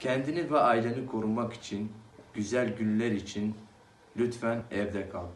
Kendini ve aileni korumak için, güzel günler için lütfen evde kal.